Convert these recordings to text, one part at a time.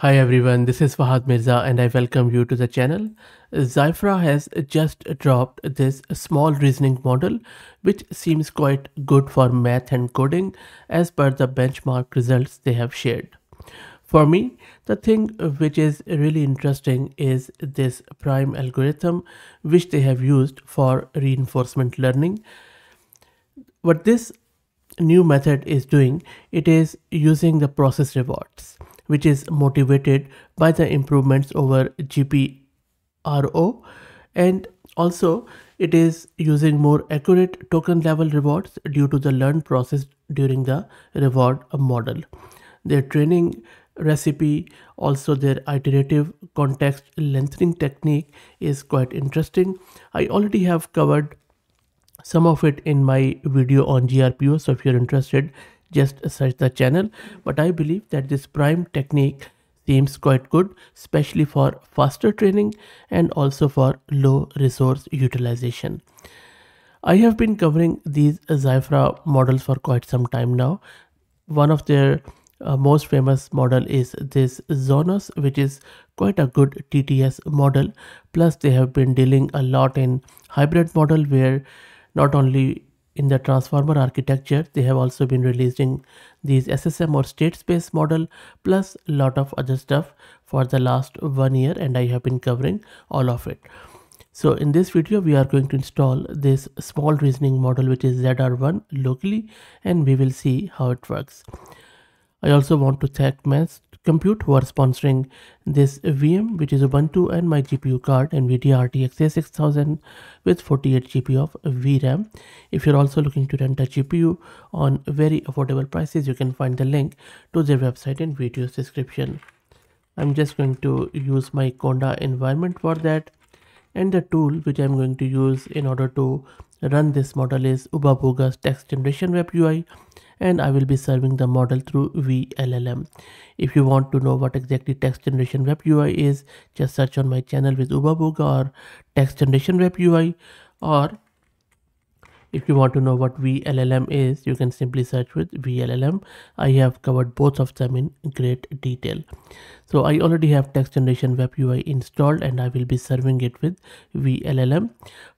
Hi everyone, this is Fahd Mirza and I welcome you to the channel. Zyphra has just dropped this small reasoning model which seems quite good for math and coding as per the benchmark results they have shared. For me, the thing which is really interesting is this prime algorithm which they have used for reinforcement learning. What this new method is doing, it is using the process rewards which is motivated by the improvements over GRPO and also it is using more accurate token level rewards due to the learn process during the reward model. Their training recipe, also their iterative context lengthening technique is quite interesting. I already have covered some of it in my video on GRPO so if you're interested just search the channel but i believe that this prime technique seems quite good especially for faster training and also for low resource utilization i have been covering these zyphra models for quite some time now one of their uh, most famous model is this Zonos, which is quite a good TTS model. Plus, they have been dealing a lot in hybrid model where not only in the transformer architecture they have also been releasing these ssm or state space model plus a lot of other stuff for the last one year and i have been covering all of it. So in this video we are going to install this small reasoning model which is zr1 locally and we will see how it works. I also want to thank Massed Compute who are sponsoring this VM which is Ubuntu and my GPU card NVIDIA RTX A6000 with 48 GB of VRAM. If you're also looking to rent a GPU on very affordable prices you can find the link to their website in video's description. I'm just going to use my Conda environment for that and the tool which I'm going to use in order to run this model is Oobabooga's text generation web UI and I will be serving the model through VLLM. If you want to know what exactly text generation web UI is, just search on my channel with Oobabooga or text generation web UI or if you want to know what VLLM is, you can simply search with VLLM. I have covered both of them in great detail. So I already have text generation web UI installed and I will be serving it with VLLM.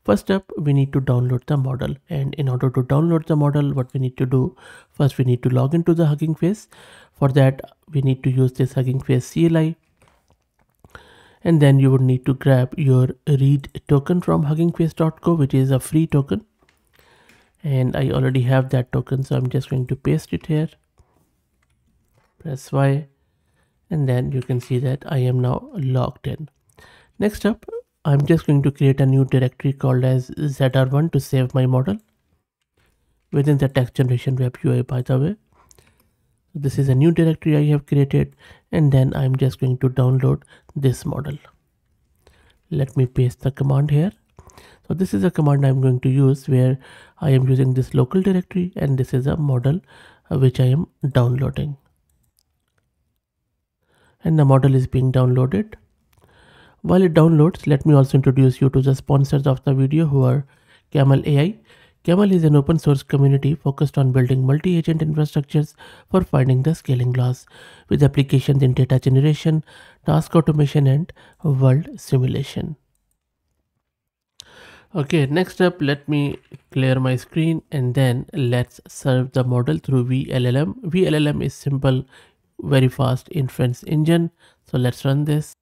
First up, we need to download the model. And in order to download the model, what we need to do, first we need to log into the Hugging Face. For that, we need to use this Hugging Face CLI and then you would need to grab your read token from huggingface.co which is a free token. And I already have that token so I'm just going to paste it here. Press Y. And then you can see that I am now logged in. Next up I'm just going to create a new directory called as zr1 to save my model within the text generation web UI by the way this is a new directory I have created and then I'm just going to download this model let me paste the command here so this is a command I'm going to use where I am using this local directory and this is a model uh, which I am downloading. And the model is being downloaded. While it downloads, let me also introduce you to the sponsors of the video who are Camel AI. Camel is an open source community focused on building multi-agent infrastructures for finding the scaling laws with applications in data generation, task automation and world simulation. Okay, next up, let me clear my screen and then let's serve the model through VLLM. VLLM is simple, very fast inference engine. So let's run this.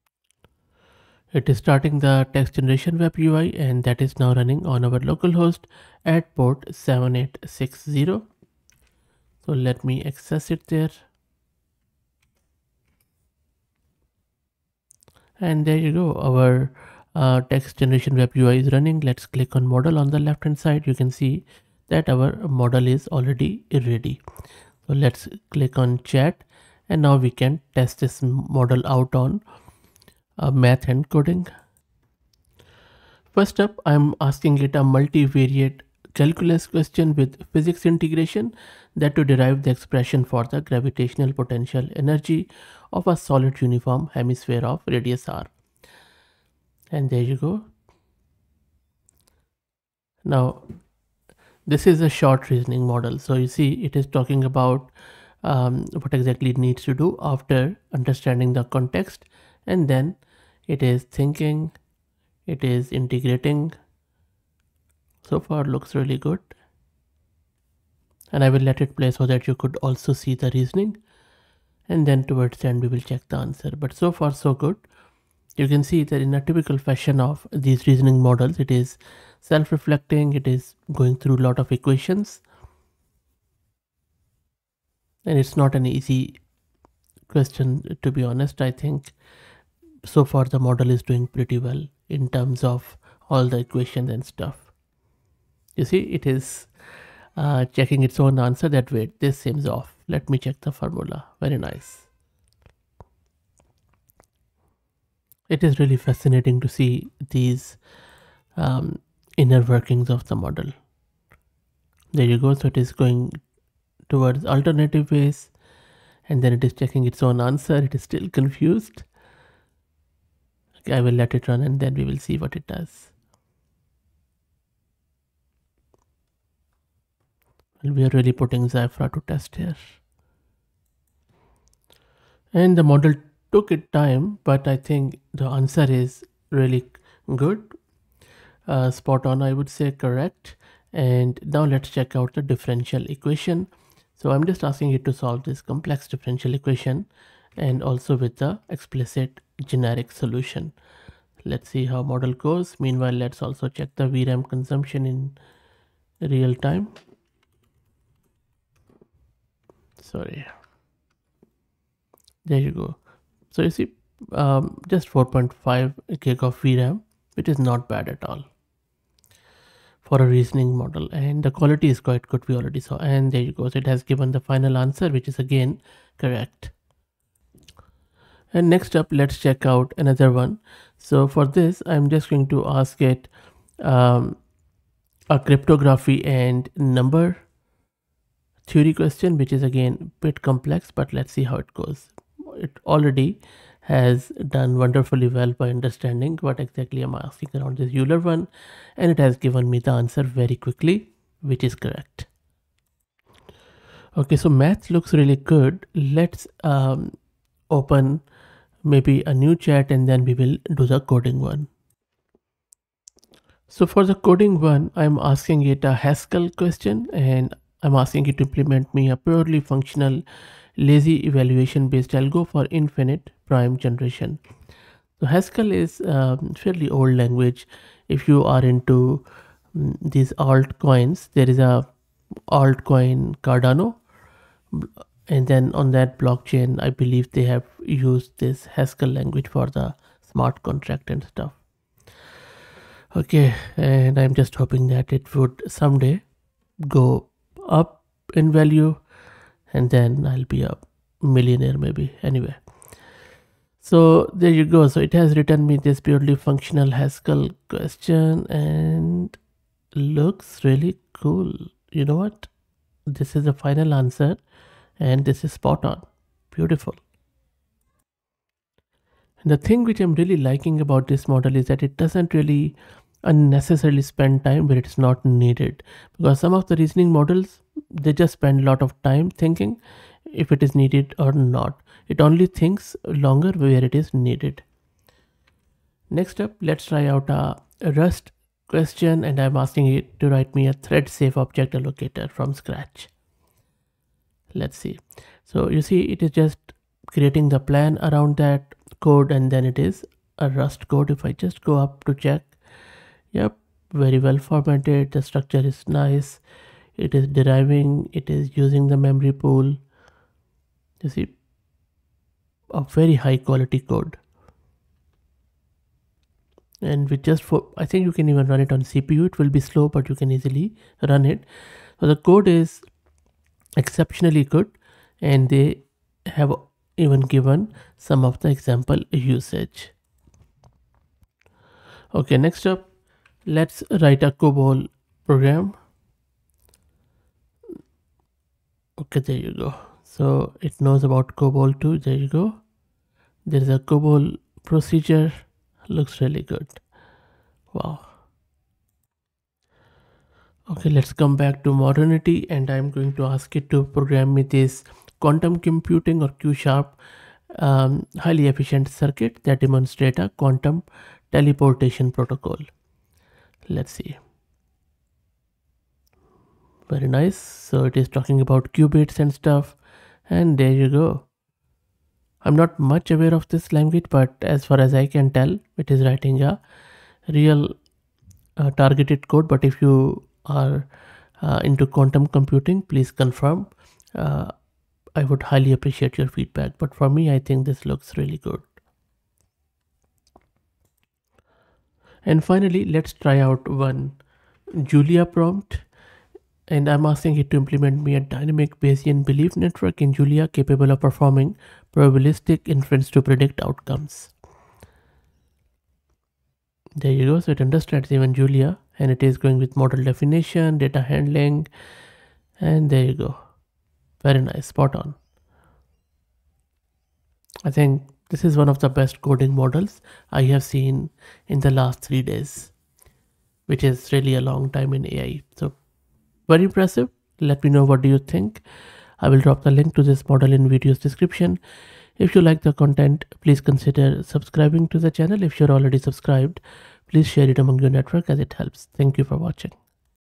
It is starting the text generation web UI and that is now running on our localhost at port 7860. So let me access it there. And there you go, our uh, text generation web UI is running. Let's click on model on the left hand side. You can see that our model is already ready. So let's click on chat and now we can test this model out on uh, math and coding. First up, I'm asking it a multivariate calculus question with physics integration that to derive the expression for the gravitational potential energy of a solid uniform hemisphere of radius r. And there you go. Now this is a short reasoning model. So you see it is talking about um, what exactly it needs to do after understanding the context and then it is thinking. It is integrating. So far looks really good. And I will let it play so that you could also see the reasoning. And then towards the end we will check the answer. But so far so good. You can see that in a typical fashion of these reasoning models it is self-reflecting. It is going through a lot of equations. And it's not an easy question to be honest i think so far the model is doing pretty well in terms of all the equations and stuff. You see it is uh, checking its own answer that wait this seems off. Let me check the formula. Very nice. It is really fascinating to see these um, inner workings of the model. There you go. So it is going towards alternative ways and then it is checking its own answer. It is still confused I will let it run and then we will see what it does. Well, we are really putting Zyphra to test here. And the model took it time but I think the answer is really good. Uh, spot on I would say correct. And now let's check out the differential equation. So I'm just asking it to solve this complex differential equation and also with the explicit generic solution. Let's see how model goes. Meanwhile, let's also check the VRAM consumption in real time. Sorry. There you go. So you see um, just 4.5 gig of VRAM, which is not bad at all for a reasoning model and the quality is quite good we already saw and there you go so it has given the final answer which is again correct and next up let's check out another one so for this i'm just going to ask it um, a cryptography and number theory question which is again a bit complex but let's see how it goes it already has done wonderfully well by understanding what exactly I'm asking around this Euler one and it has given me the answer very quickly which is correct. Okay, so math looks really good. Let's um, open maybe a new chat and then we will do the coding one. So for the coding one, I'm asking it a Haskell question and I'm asking it to implement me a purely functional lazy evaluation based algo for infinite prime generation. So Haskell is a fairly old language. If you are into um, these altcoins, there is a altcoin Cardano, and then on that blockchain, I believe they have used this Haskell language for the smart contract and stuff. Okay, and I'm just hoping that it would someday go up in value and then I'll be a millionaire maybe anyway. So there you go. So it has written me this purely functional Haskell question and looks really cool. You know what? This is the final answer and this is spot on. Beautiful. And the thing which I'm really liking about this model is that it doesn't really unnecessarily spend time where it's not needed. Because some of the reasoning models they just spend a lot of time thinking if it is needed or not. It only thinks longer where it is needed. Next up let's try out a rust question and i'm asking it to write me a thread safe object allocator from scratch let's see. So you see it is just creating the plan around that code and then it is a rust code. If i just go up to check yep very well formatted. The structure is nice. It is deriving. It is using the memory pool. You see a very high quality code. And with just for i think you can even run it on cpu it will be slow but you can easily run it. So the code is exceptionally good and they have even given some of the example usage okay next up let's write a COBOL program. Okay, there you go. So it knows about COBOL too. There you go. There is a COBOL procedure. Looks really good. Wow. Okay, let's come back to modernity and I'm going to ask it to program me this quantum computing or q-sharp um, highly efficient circuit that demonstrate a quantum teleportation protocol. Let's see. Very nice. So it is talking about qubits and stuff and there you go. I'm not much aware of this language but as far as i can tell it is writing a real uh, targeted code but if you are uh, into quantum computing please confirm uh, i would highly appreciate your feedback but for me i think this looks really good and finally let's try out one julia prompt and I'm asking it to implement me a dynamic Bayesian belief network in Julia capable of performing probabilistic inference to predict outcomes. There you go. So it understands even Julia and it is going with model definition, data handling, and there you go. Very nice, spot on. I think this is one of the best coding models I have seen in the last three days, which is really a long time in AI. So very impressive. Let me know what do you think. I will drop the link to this model in video's description. If you like the content, please consider subscribing to the channel. If you're already subscribed, please share it among your network as it helps. Thank you for watching.